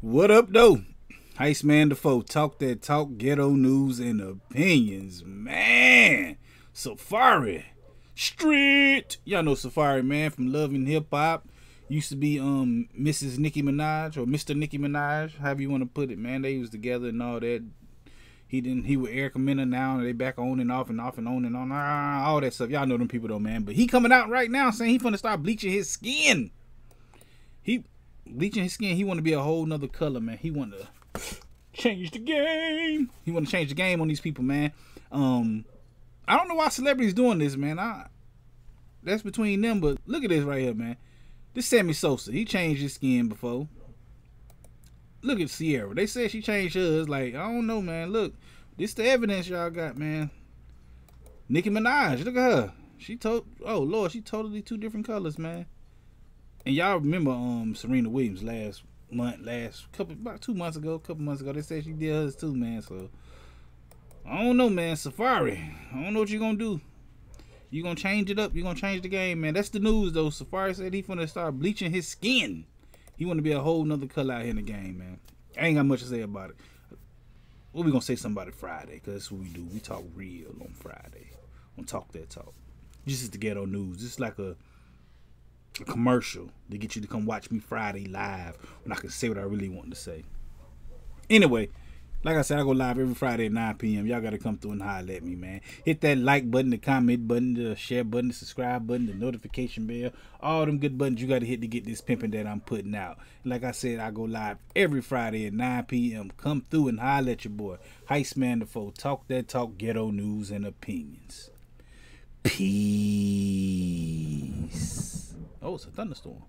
What up, though? Heist Man Defoe, talk that talk, ghetto news and opinions. Man, Safaree, street. Y'all know Safaree, man, from Love and Hip Hop. Used to be um Mrs. Nicki Minaj or Mr. Nicki Minaj, however you want to put it, man. They was together and all that. He didn't. He with Erica Mena now. And they back on and off and off and on and on. Ah, all that stuff. Y'all know them people though, man. But he coming out right now saying he finna start bleaching his skin. He bleaching his skin, he want to be a whole nother color, man. He want to change the game. He want to change the game on these people, man. Um, I don't know why celebrities doing this, man. I that's between them, but look at this right here, man. This Sammy Sosa, he changed his skin before. Look at Ciara. They said she changed hers. Like I don't know, man. Look, this the evidence y'all got, man. Nicki Minaj, look at her. She told, oh lord, she totally two different colors, man. And y'all remember um Serena Williams last month, last couple about two months ago, couple months ago, they said she did hers too, man. So I don't know, man. Safaree, I don't know what you're gonna do. You gonna change it up? You gonna change the game, man? That's the news, though. Safaree said he gonna start bleaching his skin. He want to be a whole nother color out here in the game, man. I ain't got much to say about it. What we gonna say somebody Friday? Cause that's what we do. We talk real on Friday. On talk that talk. This is the ghetto news. This is like a commercial to get you to come watch me Friday live when I can say what I really want to say. Anyway, like I said, I go live every Friday at 9 p.m. Y'all got to come through and holler at me, man. Hit that like button, the comment button, the share button, the subscribe button, the notification bell. All them good buttons you got to hit to get this pimping that I'm putting out. Like I said, I go live every Friday at 9 p.m. Come through and holler at your boy. Heist Man the Foe. Talk that talk, ghetto news and opinions. Peace. Oh, it's a thunderstorm.